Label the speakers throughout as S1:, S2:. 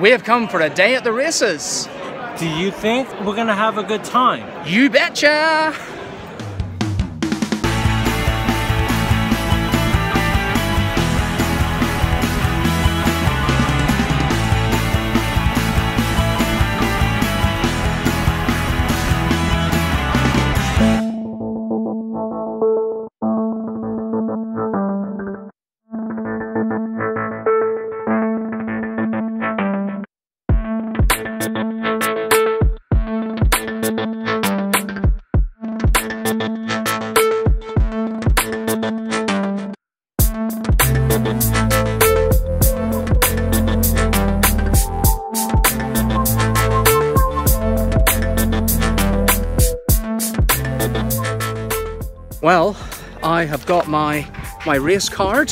S1: We have come for a day at the races.
S2: Do you think we're gonna have a good time?
S1: You betcha! My my race card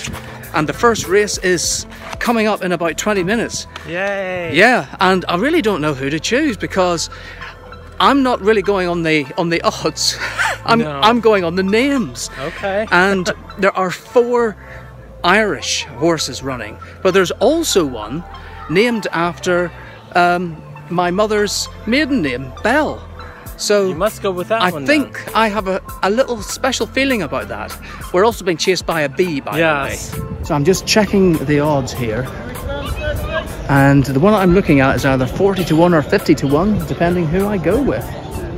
S1: and the first race is coming up in about 20 minutes.
S2: Yay!
S1: Yeah, and I really don't know who to choose because I'm not really going on the on the odds. I'm
S2: No.
S1: I'm going on the names.
S2: Okay.
S1: And there are four Irish horses running, but there's also one named after um, my mother's maiden name, Bell. So
S2: You must go with that
S1: I
S2: one.
S1: think I have a, a little special feeling about that. We're also being chased by a bee, by
S2: Yes.
S1: the way. So I'm just checking the odds here. And the one I'm looking at is either 40 to 1 or 50 to 1, depending who I go with.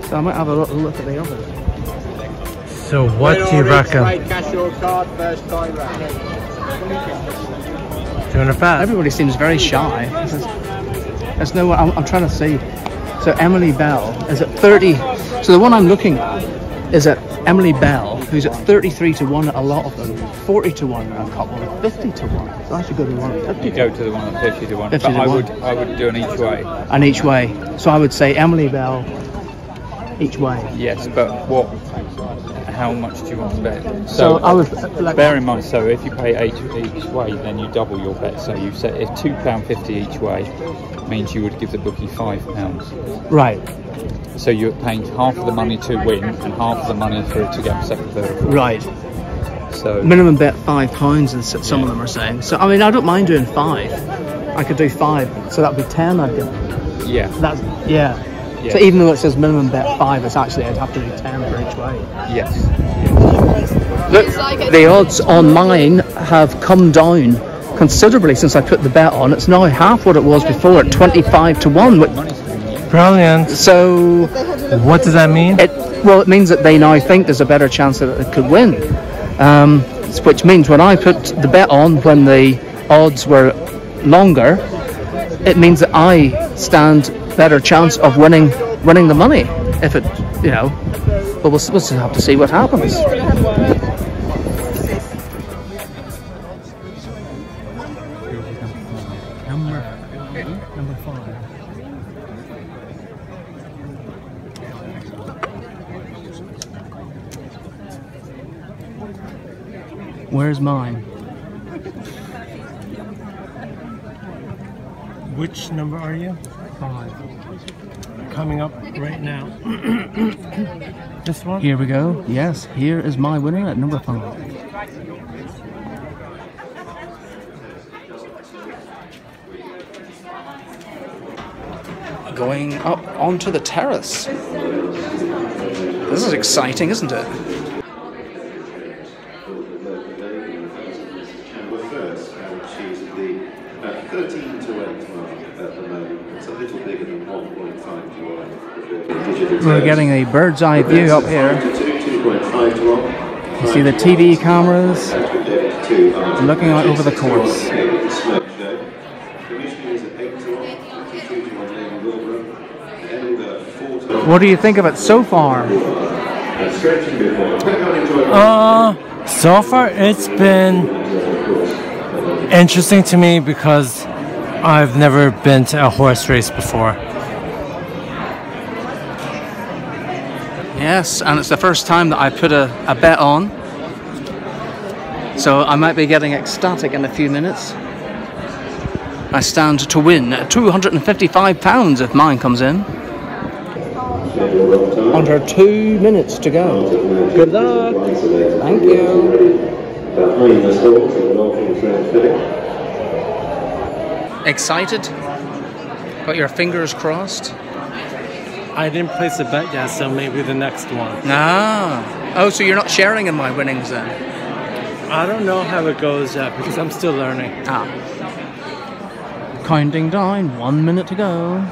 S1: So I might have a little look at the others.
S2: then. So what do you reckon?
S3: cash your card first time.
S2: Doing it fast.
S1: Everybody seems very shy. There's, there's no one, I'm, I'm trying to see. So Emily Bell is at 30. So the one I'm looking at is at Emily Bell, who's at 33 to 1 at a lot of them, 40 to 1 at a couple, 50 to 1. So I should go to one at 50
S4: You go to the one at 50 to 1.
S1: 50
S4: but
S1: to
S4: I
S1: one.
S4: would I would do an each way.
S1: and each way. So I would say Emily Bell each way.
S4: Yes, but what how much do you want to bet?
S1: So, I would like
S4: bear in mind so if you pay eight each way then you double your bet. So you say if two pound fifty each way means you would give the bookie five pounds.
S1: right,
S4: So you're paying half of the money to win and half of the money for it to get second, third,
S1: right.
S4: So
S1: Minimum bet five pounds, and some of them are saying. So I mean, I don't mind doing five. I could do five, so that'd be ten. I'd get.
S4: yeah,
S1: That's yeah.
S4: Yeah.
S1: So even though it says minimum bet five, it's actually I'd have to do ten for each way.
S4: yes.
S1: Look, the odds on mine have come down considerably since I put the bet on. It's now half what it was before at 25 to 1. But-
S4: Money's coming in.
S2: Brilliant.
S1: So,
S2: What does that mean?
S1: it, well, it means that they now think there's a better chance that it could win. Um, which means when I put the bet on when the odds were longer, it means that I stand better chance of winning winning the money. If it, you know, but we'll, we'll just have to see what happens. Number, number five. Where's mine?
S2: Which number are you?
S1: Five.
S2: Coming up right now. this one?
S1: Here we go. Yes, here is my winner at number five. Going up onto the terrace. This is exciting, isn't it?
S5: Chamber first, which is the uh, 13 to 8 mark at the moment. It's a little bigger than 1.5 to 1.
S1: We're getting a bird's eye view up here.
S5: To 2, 2.5 to 1.
S1: You see the TV cameras
S5: That's compared to
S1: looking out over the course.
S5: Smoke Show. Usually is at 8 to 1, 52 to 1 Lady Wilbur. And 4 to 1.
S1: What do you think of it so far?
S5: Stretching before. Hope you enjoy it.
S2: Uh, so far it's been interesting to me because I've never been to a horse race before.
S1: Yes, and it's the first time that I put a, a bet on. So I might be getting ecstatic in a few minutes. I stand to win £255 if mine comes in. Under two minutes to go. Good luck. Thank you.
S5: Behind the stalls of the Norfolk Trail Philip.
S1: Excited? Got your fingers crossed?
S2: I didn't place a bet yet, so maybe the next one.
S1: Ah. Oh, so you're not sharing in my winnings then?
S2: I don't know how it goes yet because I'm still learning.
S1: Ah. Counting down, one minute to go.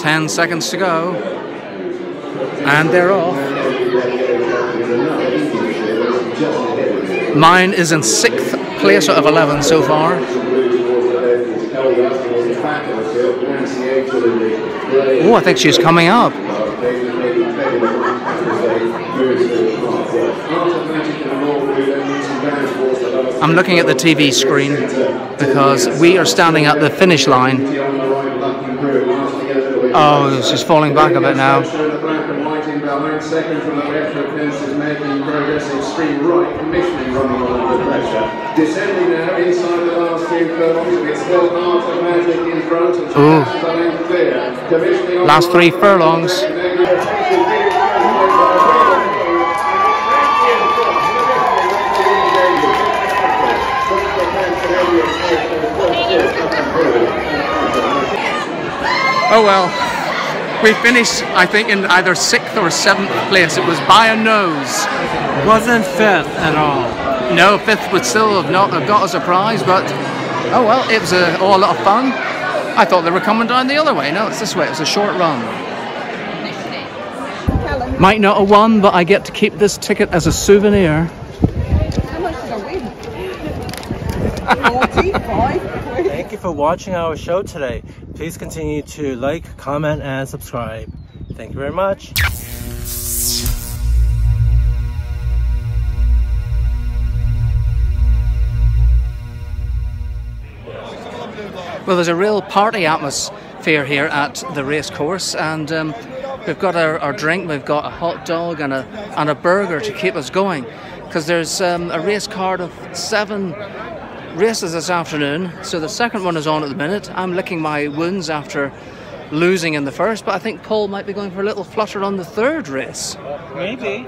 S1: Ten seconds to go. And they're off. Mine is in sixth place out of 11 so far. Oh, I think she's coming up. I'm looking at the TV screen because we are standing at the finish line. Oh, she's falling back a bit now.
S5: Second from the left, Pence is making progress extreme right, commissioning running under pressure. Descending now inside the last few furlongs, it's still Art of Magic in front, and
S1: Ooh.
S5: Chances are length clear. Commissioning on
S1: Last three furlongs. Oh well. We finished, I think, in either sixth or seventh place. It was by a nose.
S2: Wasn't fifth at all.
S1: No, fifth would still have not have got us a prize, but oh well, it was a, all a lot of fun. I thought they were coming down the other way. No, it's this way. It was a short run. Might not have won, but I get to keep this ticket as a souvenir.
S6: How much did I win? Forty-five.
S2: Thank you for watching our show today. Please continue to like, comment, and subscribe. Thank you very much.
S1: Well, there's a real party atmosphere here at the race course, and um, we've got our, our drink, we've got a hot dog and a and a burger to keep us going, because there's um, a race card of seven races this afternoon. So the second one is on at the minute. I'm licking my wounds after losing in the first, but I think Paul might be going for a little flutter on the third race.
S2: Maybe.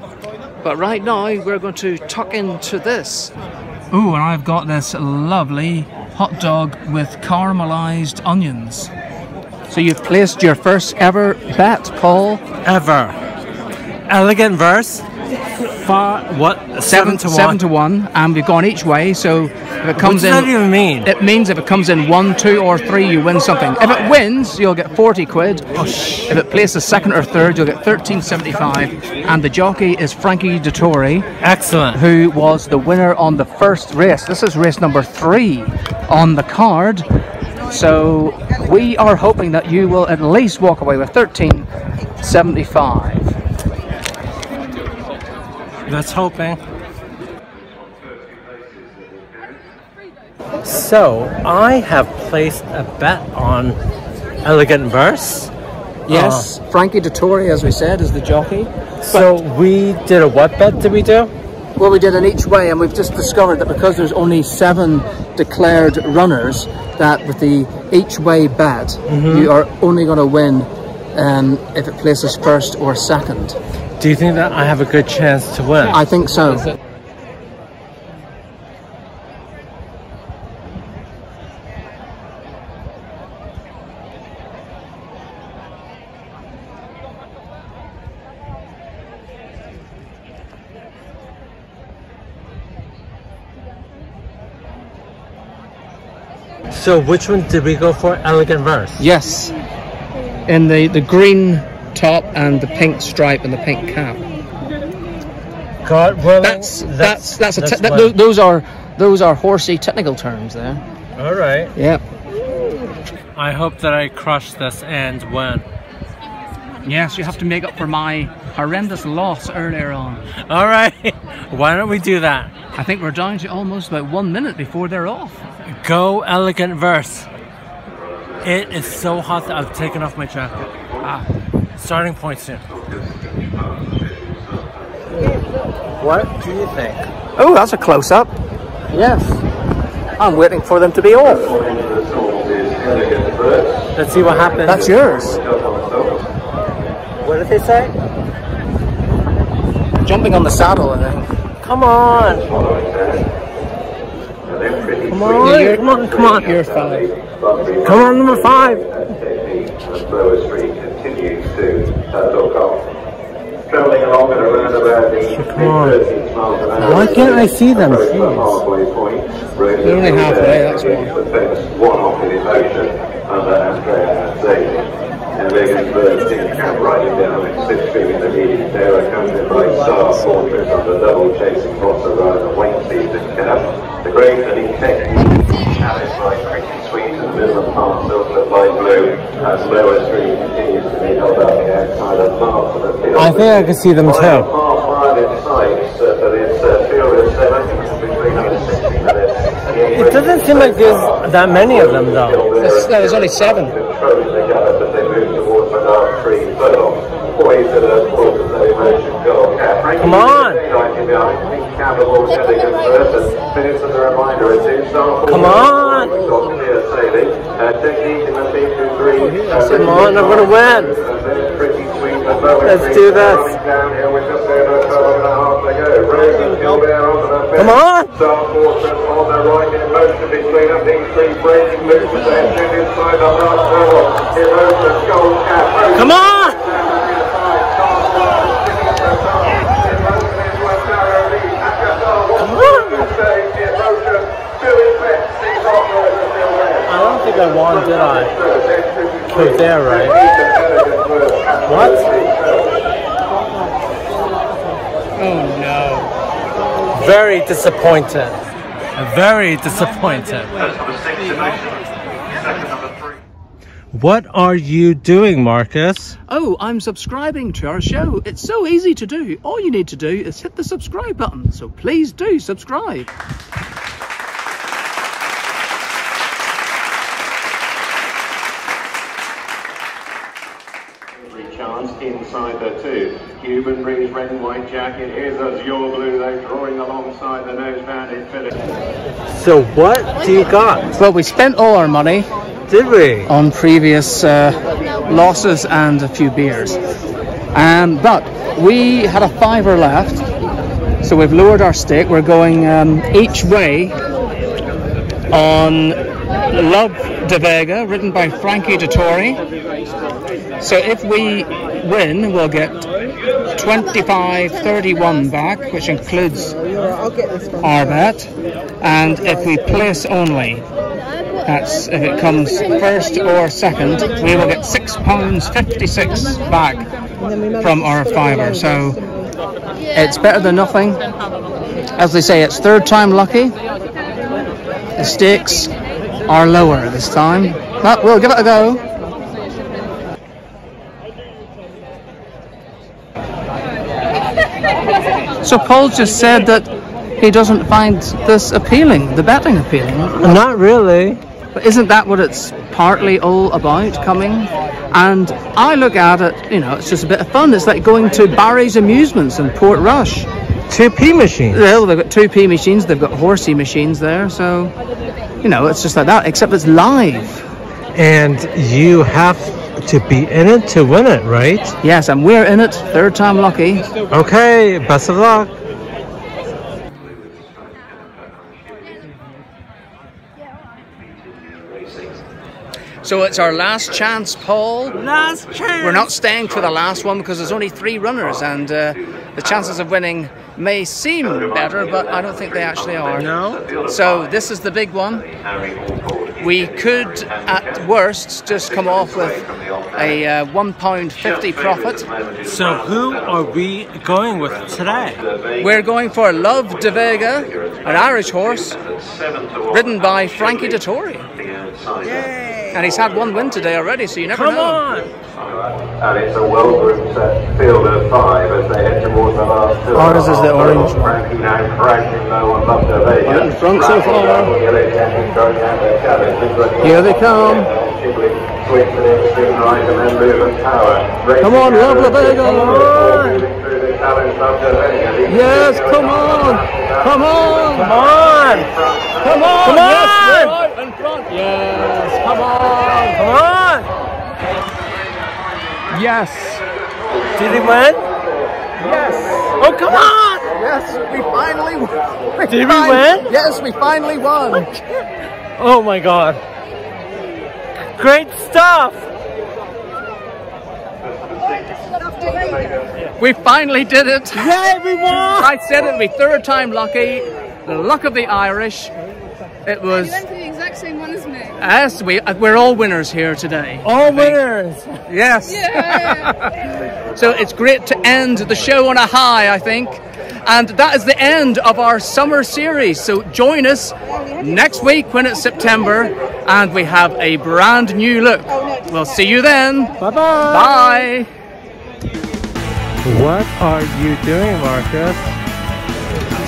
S1: But right now, we're going to tuck into this. Ooh, and I've got this lovely hot dog with caramelized onions. So you've placed your first ever bet, Paul.
S2: Ever. Elegant verse. Far, what? Seven, to
S1: seven
S2: one.
S1: to one, and we've gone each way. So if it
S2: What
S1: comes
S2: does that
S1: in,
S2: even mean?
S1: it means if it comes in one, two, or three, you win something. If it wins, you'll get forty quid. Oh, if it places second or third, you'll get thirteen seventy-five. And the jockey is Frankie Dettori.
S2: Excellent.
S1: who was the winner on the first race. This is race number three on the card. So we are hoping that you will at least walk away with 1375.
S2: That's hoping. So, I have placed a bet on Elegant Verse.
S1: Yes, Frankie Dettori, as we said, is the jockey.
S2: So, we did a what bet did we do?
S1: Well, we did an each way, and we've just discovered that because there's only seven declared runners, that with the each way bet, you are only going to win um, if it places first or second.
S2: Do you think that I have a good chance to win?
S1: I think so.
S2: So, which one did we go for? Elegant Verse.
S1: Yes, in the, the green top and the pink stripe and the pink cap.
S2: God willing.
S1: That's that's that's, a te- that,
S2: what-
S1: those are those are horsey technical terms there.
S2: All right.
S1: Yep.
S2: I hope that I crush this and win.
S1: Yes, you have to make up for my horrendous loss earlier on.
S2: All right. Why don't we do that?
S1: I think we're down to almost about one minute before they're off.
S2: Go Elegant Verse. It is so hot that I've taken off my jacket.
S1: Ah,
S2: Starting point soon. What do you think?
S1: oh, that's a close up. Yes. I'm waiting for them to be off.
S2: Let's see what happens.
S1: That's yours.
S2: what did they say?
S1: Jumping on the saddle, I think.
S2: Come on. Come Come on, come on, come on.
S1: You're five.
S2: Come on, number five.
S5: And Lower Street continues to. Travelling along at around about the
S2: on.
S5: mid-30s miles an hour.
S2: Why can't I see them,
S5: Approaching the halfway point. Road
S1: They're only halfway, that's why.
S5: one off in emotion under Andrea Daly. And Regensburg King Camp riding down at Sixth Street in the leading there, accompanied by Star Fortress under double chasing Foster Rider, Wakefield and Camp. The great and effective Alice by Cricket Sweet and Midland Park, Light Blue, as Lower Street continues to be held up the outside of Mark for the field.
S2: I think I can see them
S5: Half
S2: too.
S5: mile in sight, uh, but it's uh, field is seven, between 160 minutes.
S2: It doesn't seem like there's that many of them though.
S1: There's, no, there's only seven.
S5: Controlling the gallop as they move towards the last three furlongs. Poised at a quarter of their emotion goal cap.
S2: Come on.
S5: Capital heading in first and minutes of the reminder at two star.
S2: Come on.
S5: We've got clear sailing. Technique in the team to three.
S2: Come on, I'm gonna win.
S5: and then pretty sweet and low
S2: Let's do this.
S5: coming Down here with just over a twelve and a half to go. Rosen Gilbert onto the fence.
S2: Come on.
S5: Star Fortress on the right in motion between them. These three breaking loose as they head inside the last furlong. Erosion, gold cap. Rosen
S2: Come on!
S5: down to the side. Star Fortress sitting at the top. Erosion into a narrow lead. Akatar wants to say Erosion still in best. Six off Rosen still there.
S2: I don't think I won, did I?
S5: Third,
S2: Right there, right? What?
S1: Oh no.
S2: Very disappointed. Very disappointed. What are you doing, Marcus?
S1: Oh, I'm subscribing to our show. It's so easy to do. All you need to do is hit the subscribe button. So please do subscribe.
S5: Every chance inside the two. Cuban brings red and white jacket. Here's Azure Blue, though, drawing alongside the nose-banded Philip.
S2: So what do you got?
S1: Well, we spent all our money
S2: Did we?
S1: on previous uh, losses and a few beers. Um, but we had a fiver left, so we've lowered our stake. We're going um, each way on Love de Vega, written by Frankie Dettori. So if we win, we'll get 25.31 back, which includes our bet. And if we place only, that's if it comes first or second, we will get six pounds fifty-six back from our fiver. So it's better than nothing. As they say, it's third time lucky. The stakes are lower this time, but we'll give it a go. So Paul just said that he doesn't find this appealing, the betting appealing.
S2: Not really.
S1: But isn't that what it's partly all about, coming? And I look at it, you know, it's just a bit of fun. It's like going to Barry's Amusements in Portrush.
S2: Two P machines.
S1: Well, they've got two P machines, they've got horsey machines there, so, you know, it's just like that, except it's live.
S2: And you have to be in it to win it, right?
S1: Yes, and we're in it, third time lucky.
S2: Okay, best of luck.
S1: So it's our last chance, Paul.
S2: Last chance.
S1: We're not staying for the last one because there's only three runners, and uh, the chances of winning may seem better, but I don't think they actually are.
S2: No.
S1: So this is the big one. We could, at worst, just come off with a uh, one pound fifty profit.
S2: So who are we going with today?
S1: We're going for Love de Vega, an Irish horse, ridden by Frankie Dettori, and he's had one win today already, so you never
S2: Come
S1: know.
S2: on.
S5: And it's a well-grouped uh, field of five as they head towards the last two.
S1: This is the orange one.
S5: Frankie now crashing low on Love de Vega.
S1: Right in front so far.
S5: down, Yellow Jacket going down the challenge. He's looking
S1: Here they come.
S5: Chibli swings to the extreme right and then moving power.
S1: Come on, Love de Vega.
S5: Moving through the challenge, Love de Vega. Leading
S1: Yes, come on, come on,
S2: Come on.
S1: come on,
S2: Come
S1: yes,
S2: on.
S1: we're in front. Yes, come on,
S2: Come on.
S1: yes,
S2: Did he win?
S1: yes.
S2: Oh, come on.
S3: Yes, we finally won.
S2: Did we win?
S3: Yes, we finally won.
S2: Oh my god. Great stuff!
S1: We finally did it.
S2: Yay, we won!
S1: I said it would be third time lucky. The luck of the Irish. It was. Yes, we, uh, we're all winners here today.
S2: All winners!
S1: Yes.
S6: Yeah.
S1: So it's great to end the show on a high, I think. And that is the end of our summer series. So join us next week when it's September and we have a brand new look. We'll see you then.
S2: Bye bye!
S1: Bye.
S2: What are you doing, Marcus?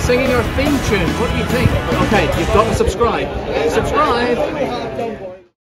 S1: Singing your theme tune. What do you think? Okay, you've got to subscribe. Subscribe.